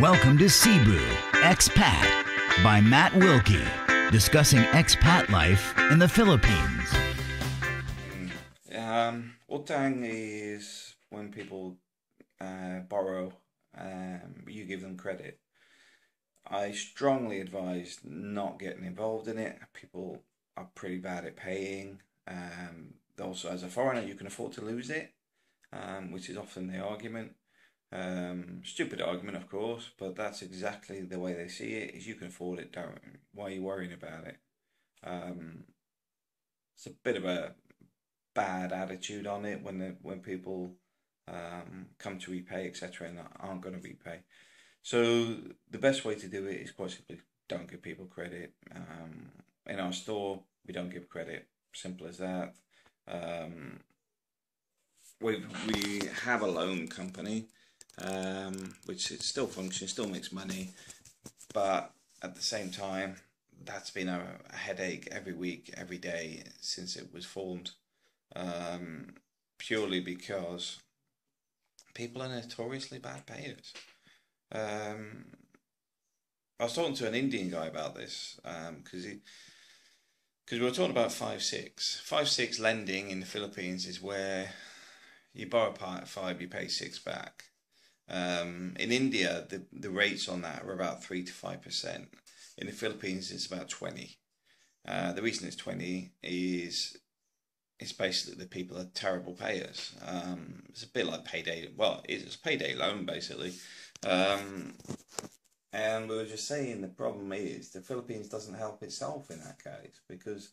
Welcome to Cebu Expat by Matt Wilkie, discussing expat life in the Philippines. Um, utang is when people uh, borrow, um, you give them credit. I strongly advise not getting involved in it. People are pretty bad at paying. Um, also, as a foreigner, you can afford to lose it, um, which is often the argument. Um, stupid argument, of course, but that's exactly the way they see it. Is you can afford it, don't? Why are you worrying about it? Um, it's a bit of a bad attitude on it when the, when people um, come to repay, etc., and aren't going to repay. So the best way to do it is quite simply don't give people credit. Um, in our store, we don't give credit. Simple as that. Um, we we have a loan company, um, which it still functions, still makes money, but at the same time, that's been a, a headache every week, every day since it was formed, um, purely because people are notoriously bad payers. Um, I was talking to an Indian guy about this because um, he because we were talking about five six. Five six lending in the Philippines is where you borrow part five, you pay six back. Um, in India, the the rates on that are about three to five percent. In the Philippines, it's about twenty. Uh, the reason it's twenty is it's basically the people are terrible payers. Um, it's a bit like payday. Well, it's a payday loan basically. Um, and we were just saying the problem is the Philippines doesn't help itself in that case because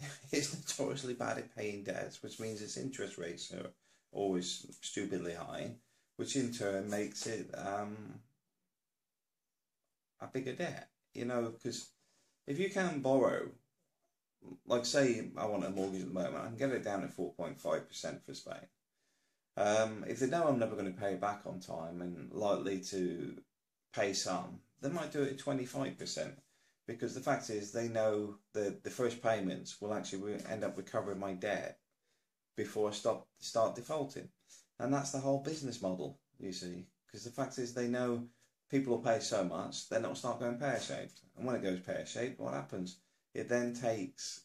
it's notoriously bad at paying debts, which means its interest rates are always stupidly high, which in turn makes it um, a bigger debt. You know, because if you can borrow, like say I want a mortgage at the moment, I can get it down at 4.5% for Spain. Um, if they know I'm never going to pay it back on time and likely to pay some, they might do it at 25% because the fact is they know that the first payments will actually end up recovering my debt before I stop start defaulting. And that's the whole business model, you see. Because the fact is they know people will pay so much, then it'll start going pear-shaped. And when it goes pear-shaped, what happens? It then takes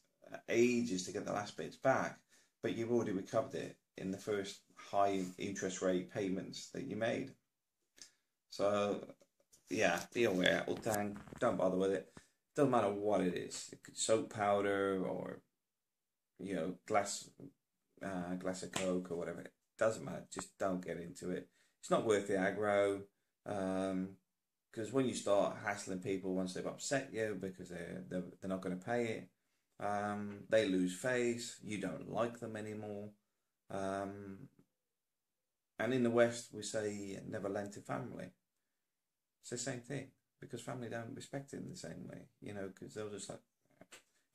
ages to get the last bits back, but you've already recovered it in the first high interest rate payments that you made. So yeah, be aware. Utang, don't bother with it. Doesn't matter what it is. It soap powder or you know glass uh, glass of coke or whatever. Doesn't matter. Just don't get into it. It's not worth the aggro. Um, because when you start hassling people once they've upset you because they're they're, they're not going to pay it, um, they lose face. You don't like them anymore. Um, and in the West, we say never lend to family. It's the same thing because family don't respect it in the same way, you know, because they'll just like,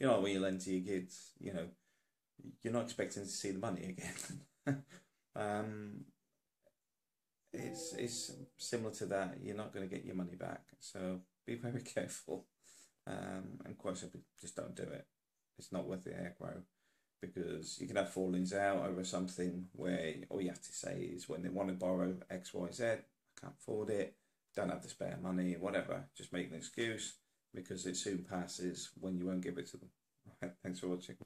you know, when you lend to your kids, you know, you're not expecting to see the money again. um, it's it's similar to that. You're not going to get your money back, so be very careful. Um, and quite simply, just don't do it. It's not worth the aggro because you can have fallings out over something where all you have to say is when they want to borrow X, Y, Z, I can't afford it don't have the spare money, whatever. Just make an excuse because it soon passes when you won't give it to them. Thanks for watching.